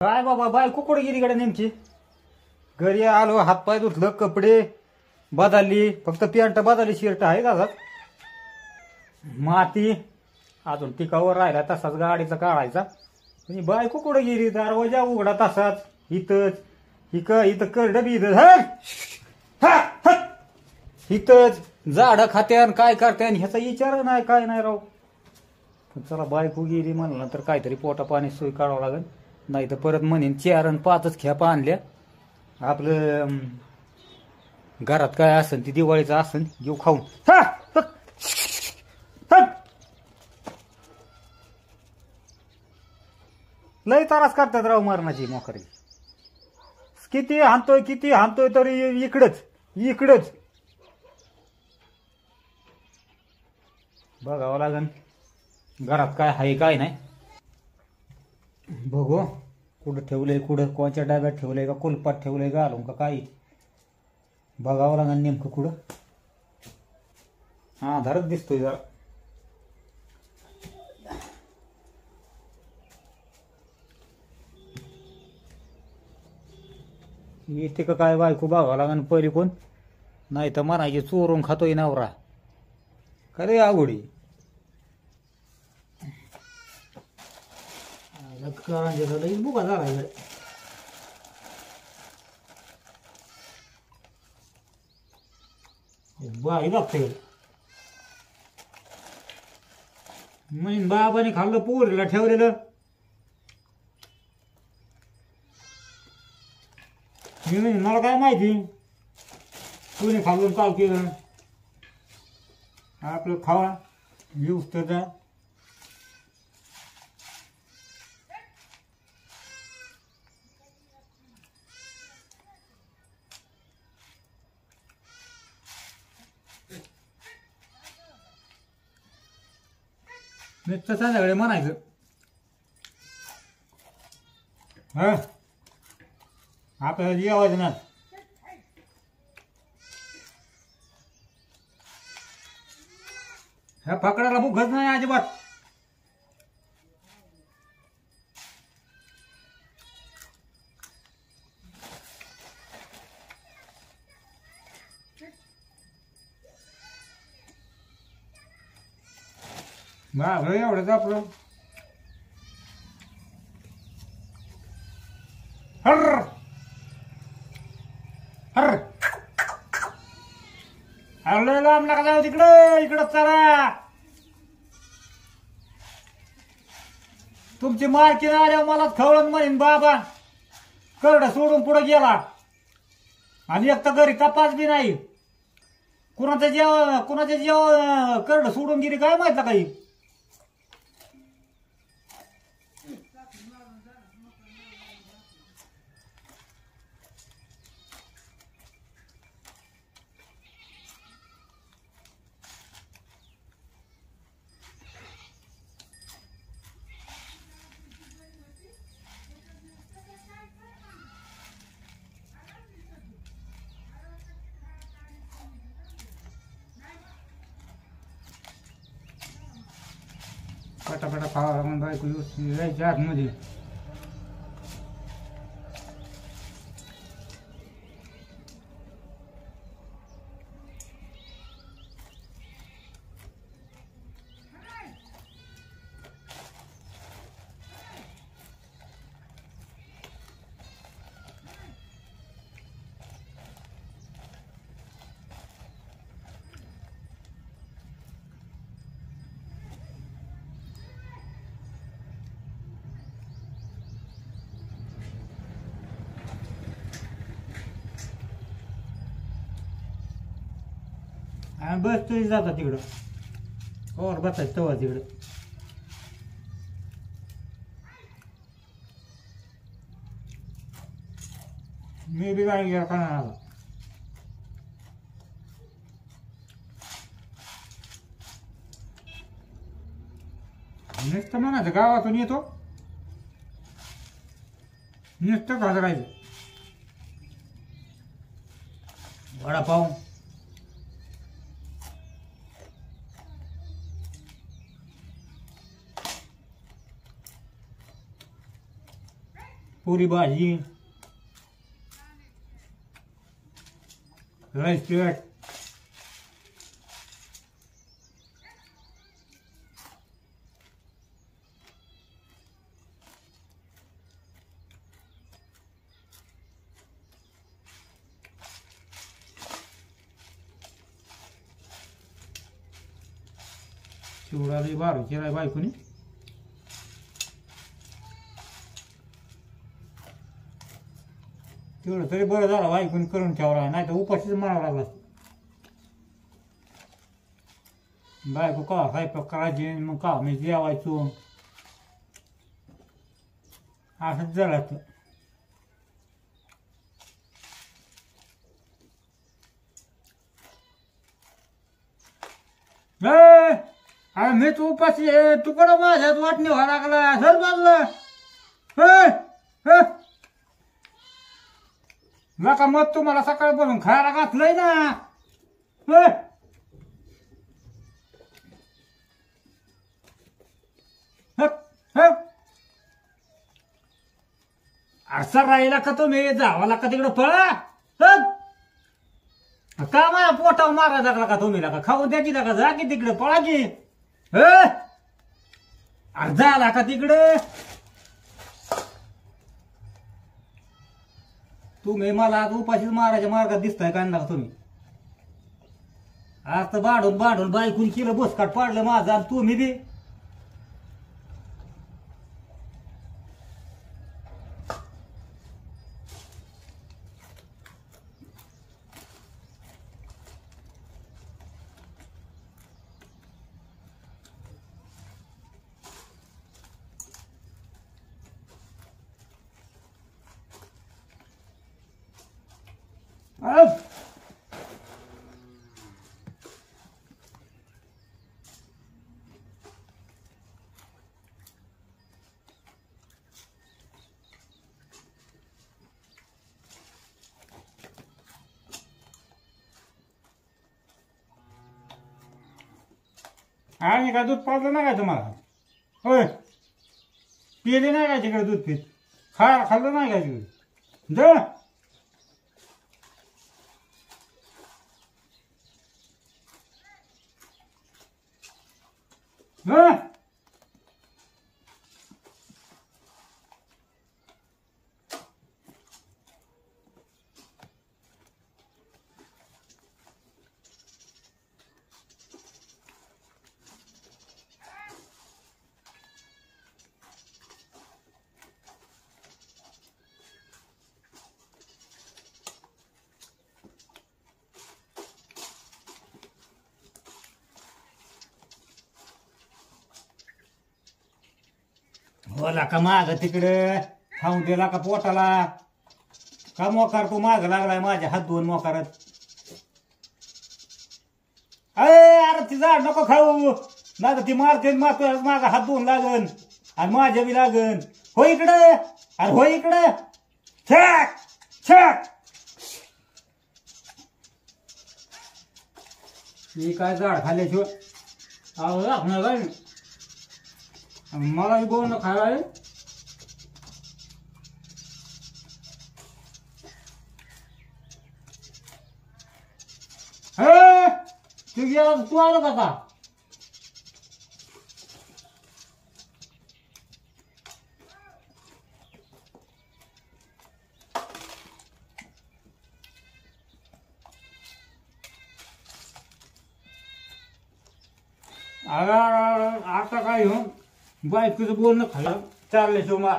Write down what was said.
काय बाबा बाय कुठे गेली कडे नेमकी? घरी आलो हातपाय धुतलं कपडे बदलली फक्त पॅन्ट बदलली शर्ट आहे का माती अजून टिकावर राहिला तसाच गाडीचा काढायचा. आणि बायको कुठे गेली दरवाजा उघडा तसाच इथंच इक इथं करड बी इथं हा, इथंच झाडं खात्यान काय करत्यान ह्याचा विचार नाही काय नाही राव. पण चला बायको गेली म्हणलं तर काहीतरी पोटा पाणी सोय काढावं लागेल. नाही तर परत म्हणेन चार आणि पाचच खेपा आणल्या आपलं अं, घरात काय असन ती दिवाळीचं असन घेऊ खाऊन हा! हट! हट! लय त्रास करतात राव मरणाची मोकरी किती हाणतोय किती हाणतोय तरी इकडच इकडच बघावं लागन घरात काय आहे काय नाही बघू कुठं ठेवलंय कुठं कोणच्या डब्यात ठेवलंय का कुलपात ठेवलंय का घालून का काही बघावं लागेल नेमकं कुठं. हा धरत दिसतोय जरा. येते का काय बायको बघावं लागेल पहिले कोण? नाही तर म्हणायचे चोरून खातोय नवरा. का रे आवडी बुका झाला इकडे बाई लागते म्हणजे बाबाने खाल्लं पोरीला ठेवलेलं मी म्हणे, मला काय माहिती कोणी खाल्लं काय केलं आपलं खावा येऊस तर नुसतं संध्याकाळी म्हणायचं. हा? आपल्याला जेवायचं ना ह्या पकडायला मुखच नाही अजिबात. बरं एवढंच आपलं हर हर हरलो लांब नका जाऊ तिकडं. इकडं चला. तुमची मालकी आल्यावर मलाच खवळून म्हणेन बाबा. करडं सोडून पुढे गेला. आणि एक तर घरी तपास बी नाही. कुणाचं जेव कुणाच्या जेव करडं सोडून गेली काय माहीत काही? पटापटा खावा लागून बायको व्यवस्थित जायच्या आतमध्ये आणि बस तरी जाता तिकडं कवर बसायचं तेव्हा तिकडं मी बी गाडी घ्या का आला नुसतं म्हणायचं गावातून येतो नुसतं घालरायचं वडापाव पुरी भाजी. राईस प्लेट चिवडा लई बारू केलाय बायकोनी. तेवढं तरी बरं झालं ऐकून करून ठेवला नाही तर उपाशीच मारावं लागला बायको का काय काळजी मग का मी जेवायचो? असंच झालं तर अरे मी तू उपाशी आहे तू कडं माझ्यात वाटणी व्हायला लागला? सर बाजलं. नका मग तुम्हाला सकाळ बनवून खायला घातलंय ना. हे. हप, हप. राहिला का तुम्ही? जावा का तिकडं पळा? हप. का माझ्या पोटावर मारा लागला का तुम्ही? लागा खाऊ द्या की जा की तिकडे पळा की. ह? अरे झाला का तिकडे? तुम्ही मला आज उपाशीच मारायच्या मार्गात दिसताय का ना तुम्ही? आज तर बाढून बाढून बायकून केलं बसकाट पाडलं माझं आणि तुम्ही बी. आणि का दूध पाजलं नाही काय तुम्हाला? होय. पिले नाही काय तिकडे दूध पीत? खा खाल्लं नाही काय तिकडे द हं? बोला का माग तिकडे? खाऊन दिला का पोटाला? का मोकार तू माग लागलाय माझ्या हात दोन मोकारत? अरे अरे ती झाड नको खाऊ. नाही ती मारते मारतो माझा हात दोन लागन आणि माझ्या बी लागन. हो इकडे. अरे हो इकडे. छक छक. मी काय झाड खाल्ल्याशिवाय अहो आपण मला बी गोड खायला आहे तू गेला तू आलो का का आता काय हो बायकोचं बोलणं खाल्लं चालले शिव सोमा.